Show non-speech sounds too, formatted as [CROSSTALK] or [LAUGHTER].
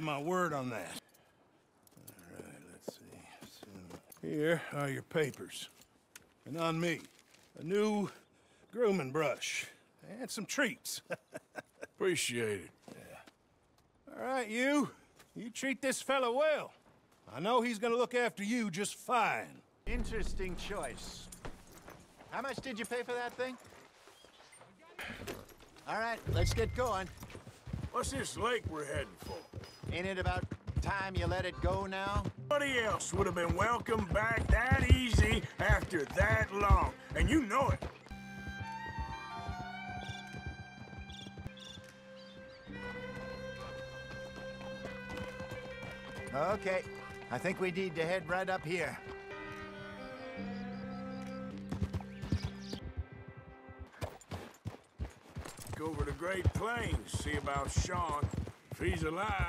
have my word on that. All right, let's see. So, here are your papers. And on me, a new grooming brush and some treats. [LAUGHS] Appreciate it. Yeah. All right, you. You treat this fella well. I know he's gonna look after you just fine. Interesting choice. How much did you pay for that thing? All right, let's get going. What's this lake we're heading for? Ain't it about time you let it go now? Nobody else would have been welcomed back that easy after that long. And you know it. Okay, I think we need to head right up here. Go over to Great Plains, see about Sean. If he's alive.